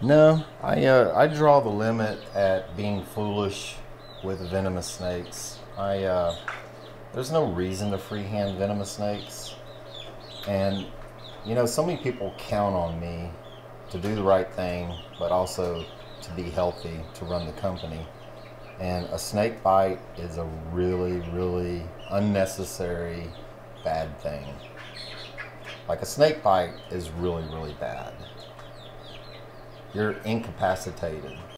No, I uh, I draw the limit at being foolish with venomous snakes. I uh, there's no reason to freehand venomous snakes, and you know so many people count on me to do the right thing, but also to be healthy to run the company. And a snake bite is a really, really unnecessary bad thing. Like a snake bite is really, really bad. You're incapacitated.